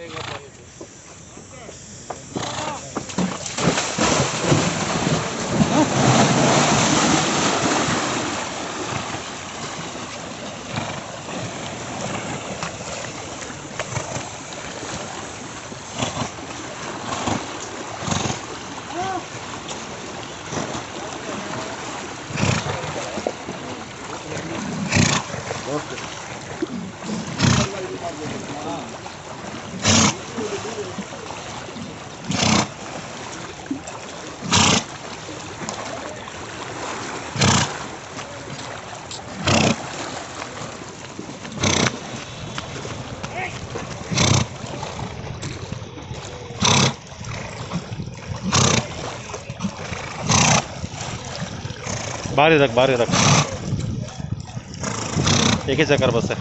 tengo बाहर ही रख, बाहर ही रख। एक ही चक्कर बस है।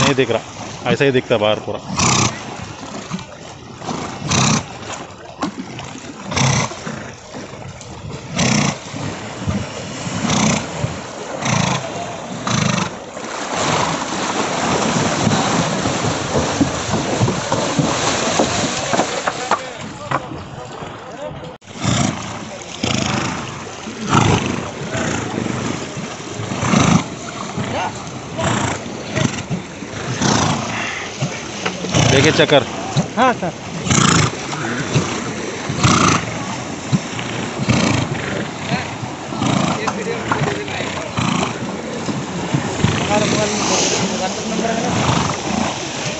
नहीं दिख रहा, ऐसा ही दिखता बाहर पूरा। देखिए चक्कर। हाँ सर।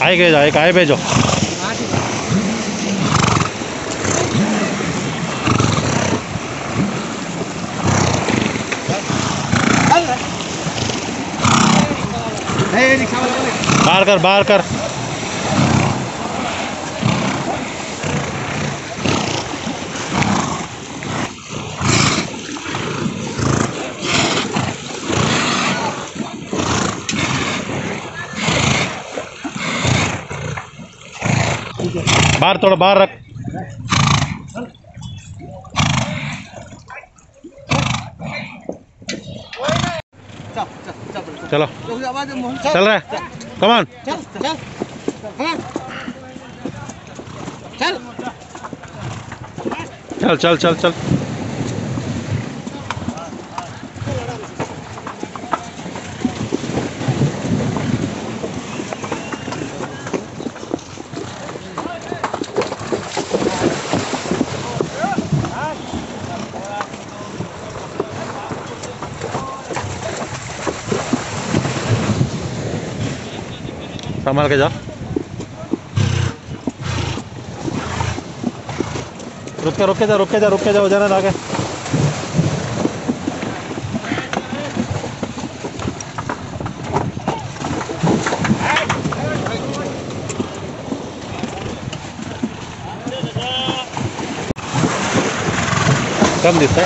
आए गए जाए आए भेजो। बाहर कर बाहर कर। बाहर थोड़ा बाहर रख। चलो। चल रहा है। कमान चल चल चल चल। संभाल के जाओ रुक के रुक के जा, रुक के जा, रुक के जा हो जाना आगे कम दिखता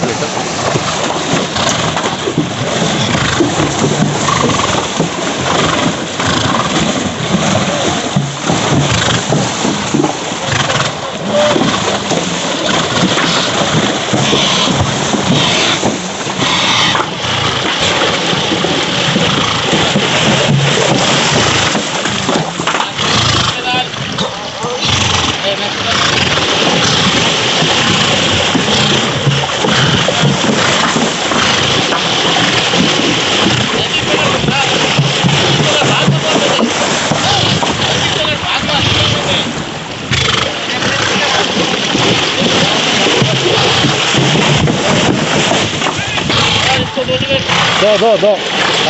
दो दो दो।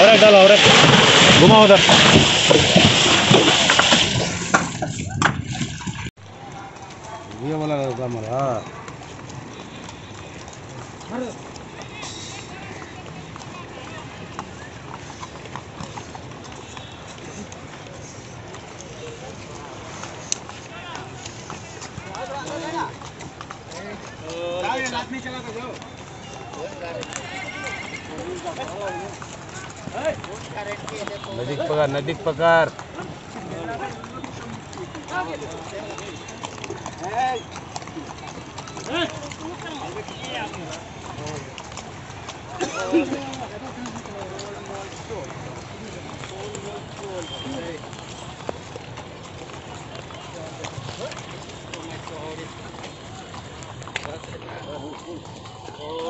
और डालो और एक घुमाओ उधर। ये वाला होगा हमारा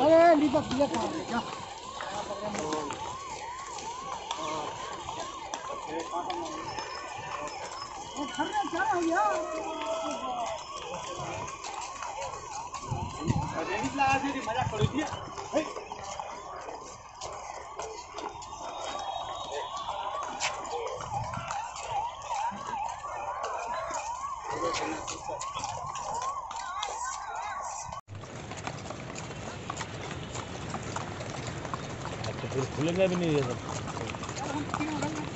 अरे दीपक दिया कहाँ है क्या वो घर में क्या गया अब तो फिर खुलेगा भी नहीं ये सब?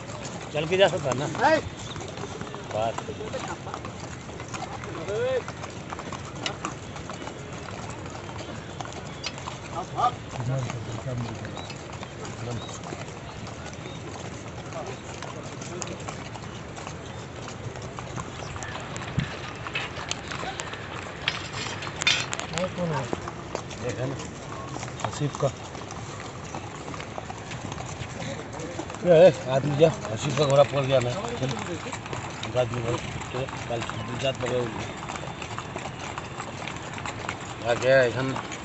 चल के जा सकता ना? बात। देखा ना? हसीब का क्या है आदमी जा हसी का घोड़ा पड़ गया ना कल जात पकड़ गया